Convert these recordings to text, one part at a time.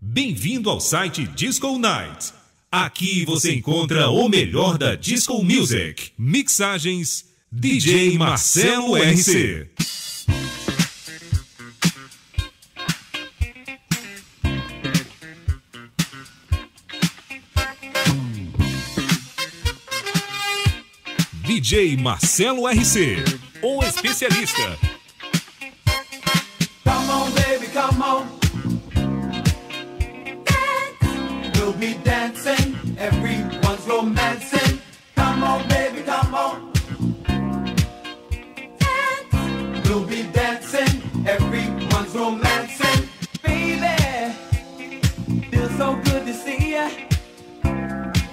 Bem-vindo ao site Disco Night. Aqui você encontra o melhor da Disco Music. Mixagens DJ Marcelo RC. DJ Marcelo RC, o especialista. Come on, baby, come on. Be dancing, everyone's romancing. Come on, baby, come on. Dance. We'll be dancing, everyone's romancing. Baby, feels so good to see ya.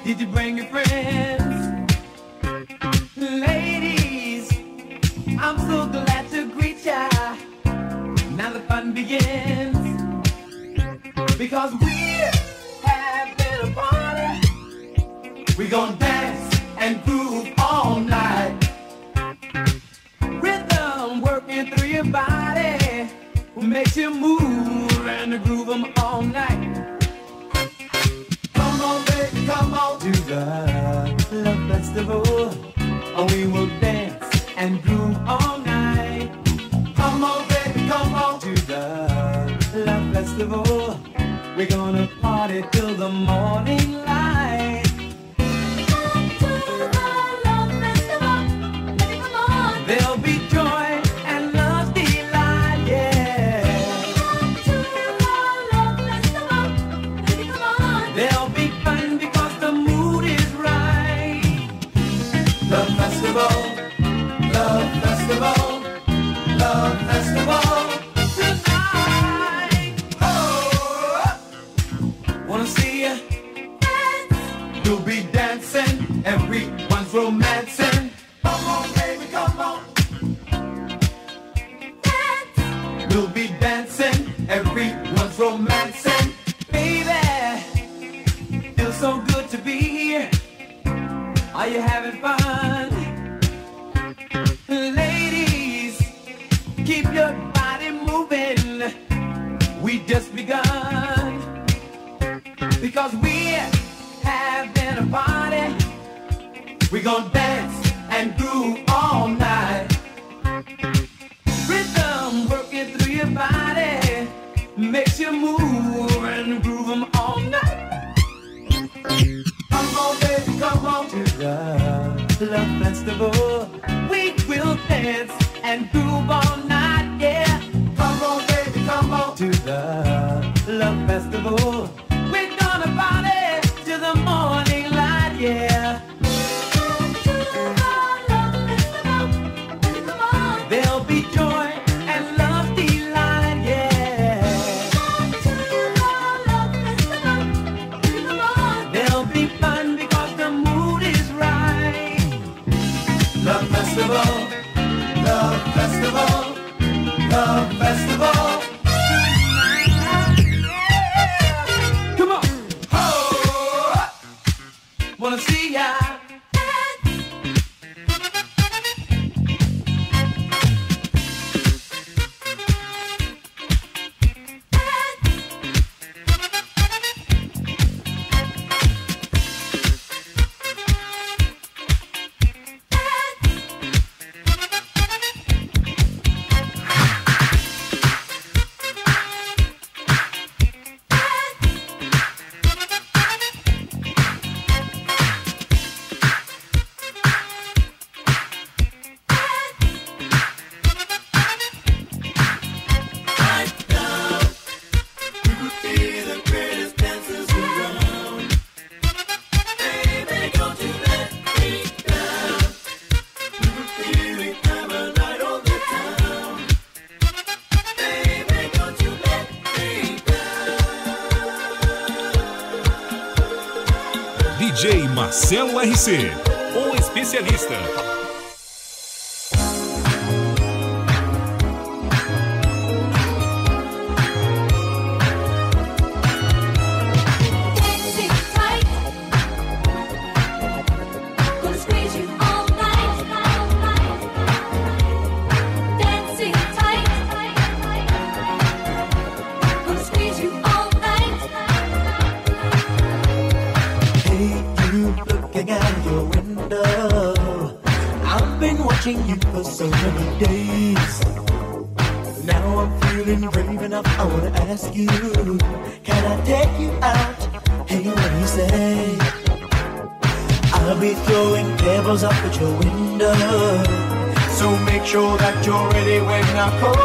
Did you bring your friends? Ladies, I'm so glad to greet ya. Now the fun begins. Because we're We gon' dance and groove all night. Rhythm working through your body makes you move and groove 'em all night. Come on, baby, come on to the love festival. And we will dance and groove all night. Come on, baby, come on to the love festival. We're gonna party till the morning light. RC, watching you for so many days. Now I'm feeling brave enough. I wanna ask you, can I take you out? Hey, what do you say? I'll be throwing pebbles up at your window. So make sure that you're ready when I call.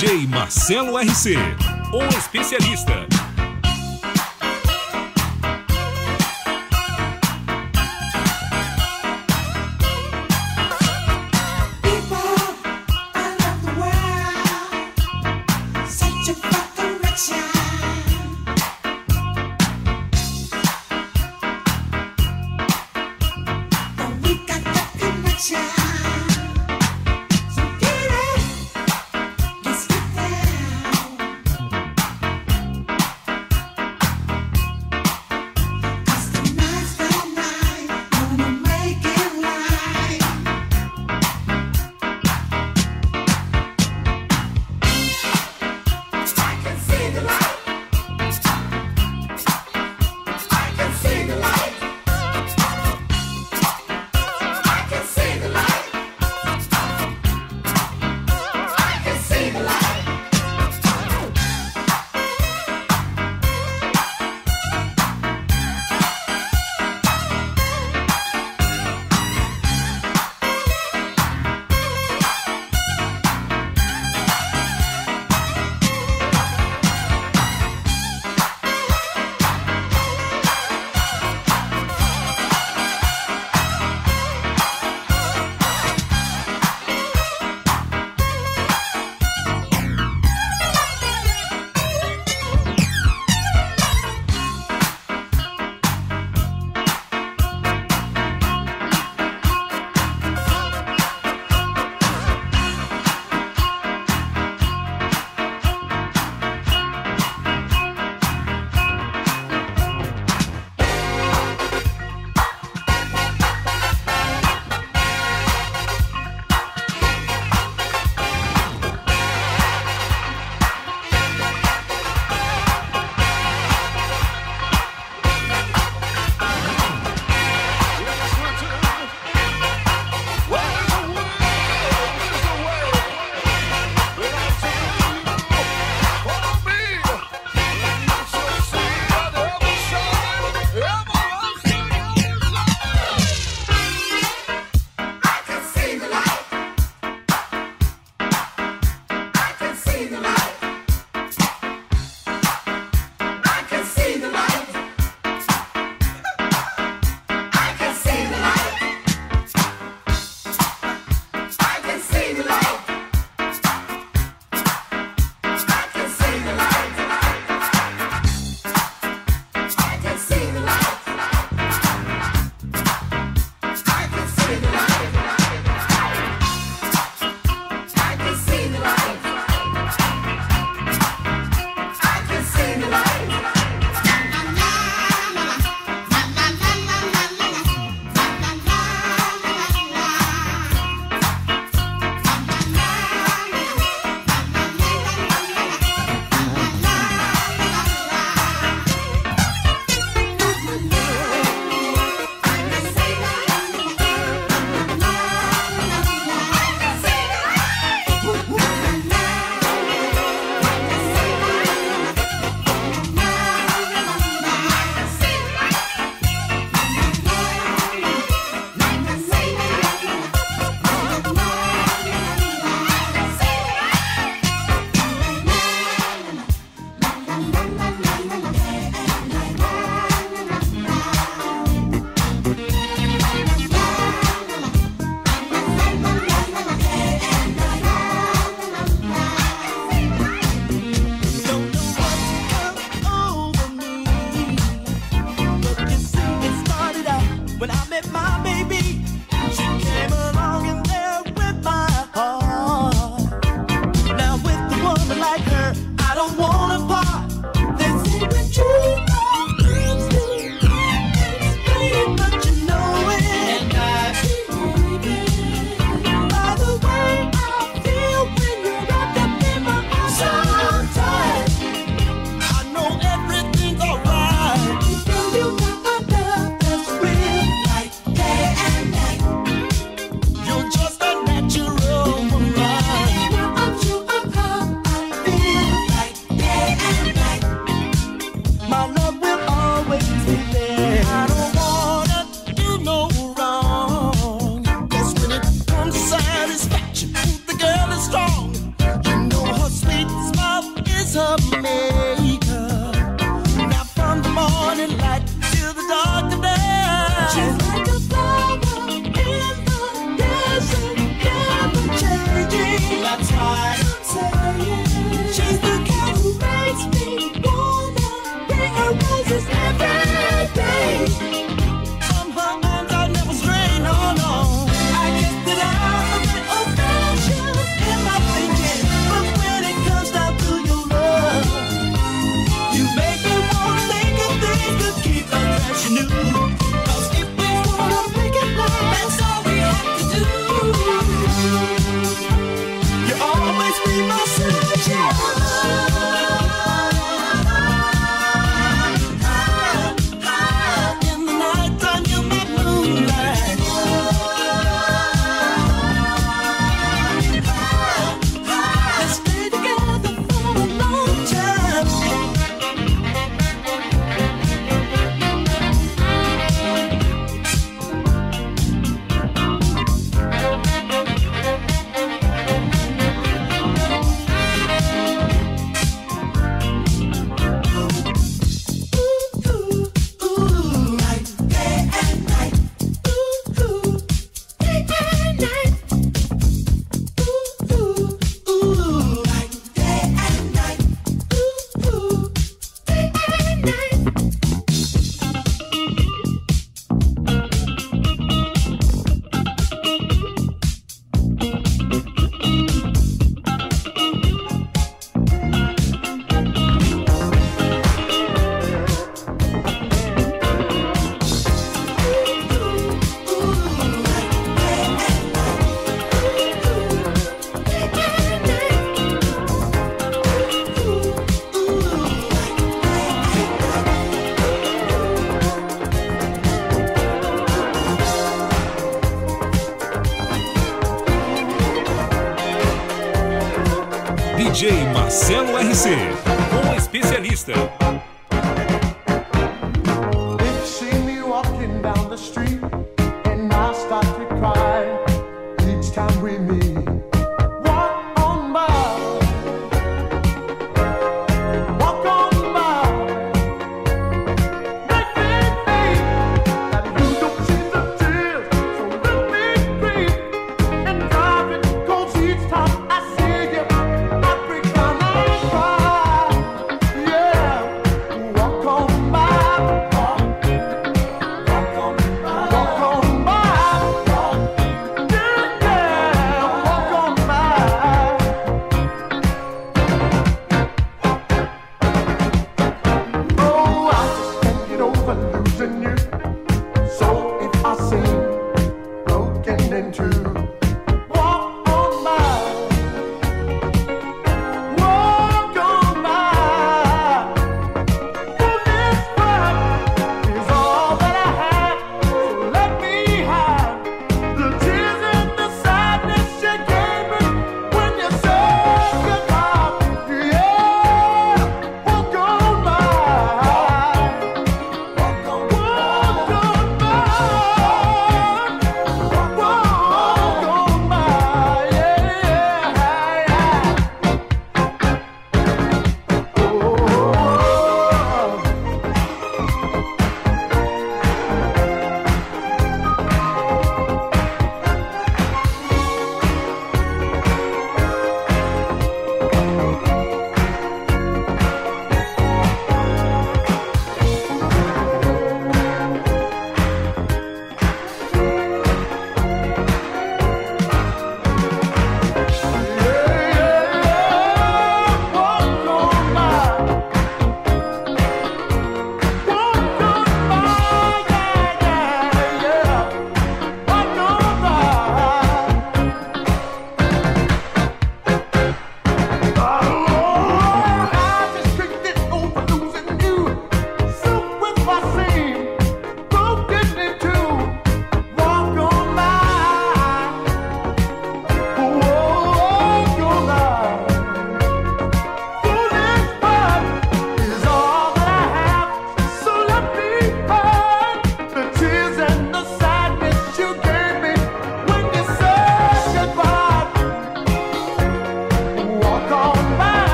DJ Marcelo RC, o especialista.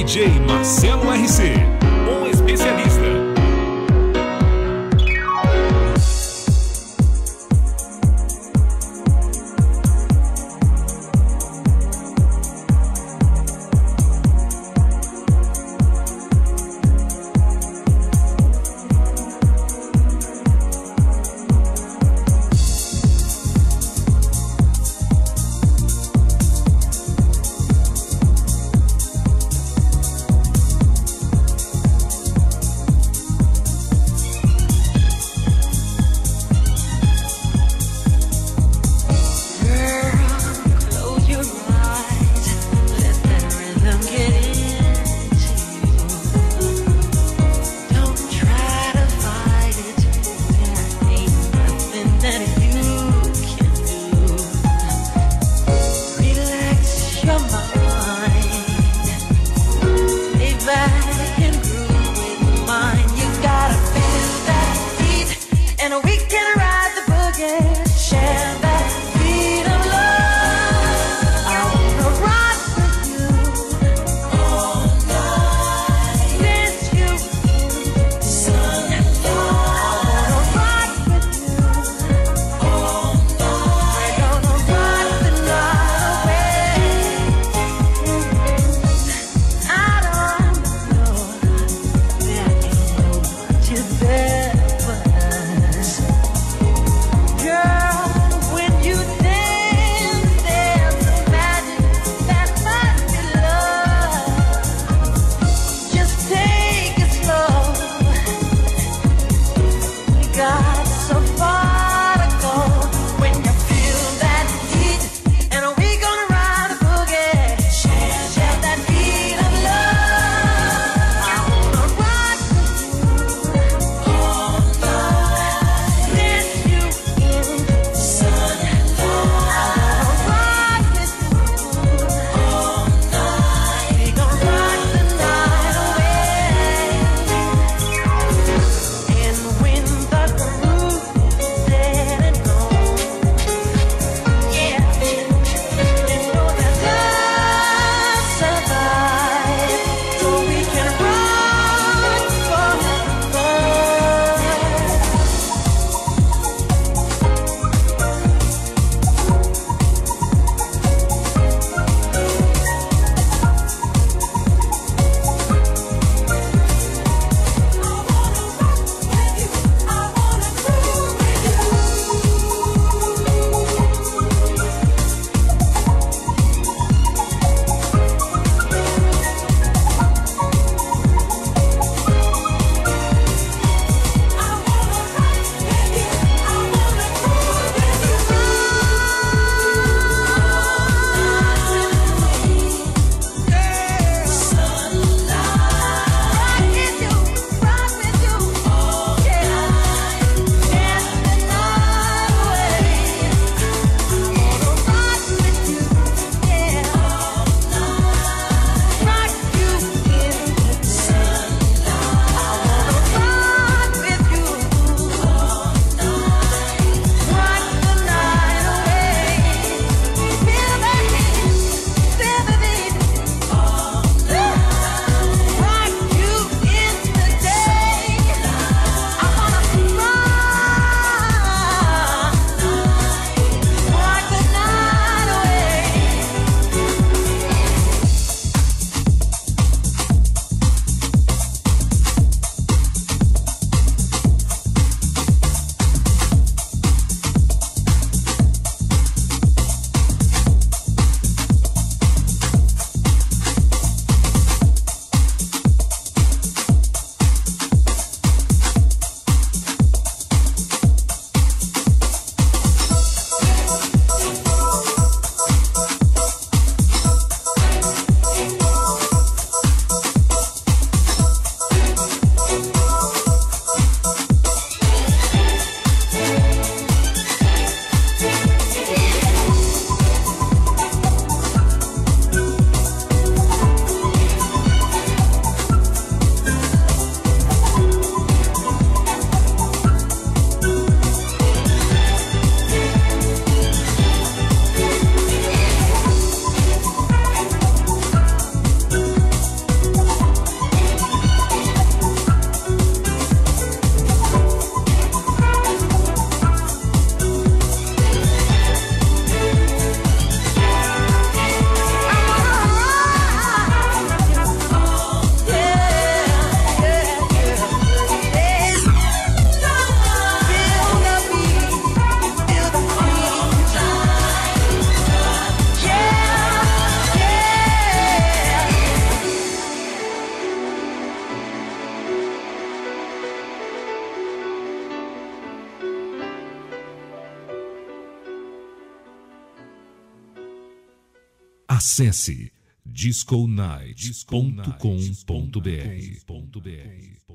DJ Marcelo RC, um especialista. Acesse disconight.com.br.